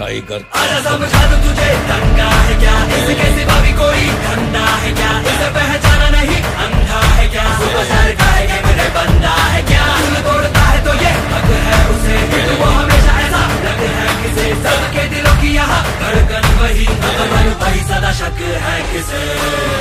tiger अरे समझा दो तुझे है क्या इसे कैसे भाभी कोई धंधा है क्या इसे पहचाना नहीं अंधा है क्या सुपरस्टार मेरे बंदा है क्या दिल तोड़ता है तो ये हक है उसे तो वो हमेशा ऐसा लग है किसे सबके दिलों की यहाँ धड़कन वही सदा शक है किसे